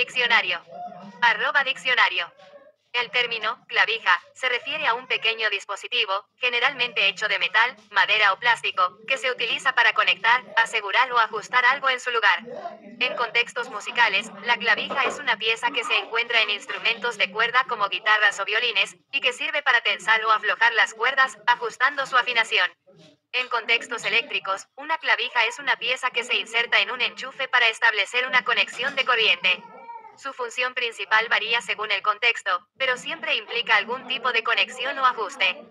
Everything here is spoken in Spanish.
Diccionario. Arroba diccionario. El término, clavija, se refiere a un pequeño dispositivo, generalmente hecho de metal, madera o plástico, que se utiliza para conectar, asegurar o ajustar algo en su lugar. En contextos musicales, la clavija es una pieza que se encuentra en instrumentos de cuerda como guitarras o violines, y que sirve para tensar o aflojar las cuerdas, ajustando su afinación. En contextos eléctricos, una clavija es una pieza que se inserta en un enchufe para establecer una conexión de corriente. Su función principal varía según el contexto, pero siempre implica algún tipo de conexión o ajuste.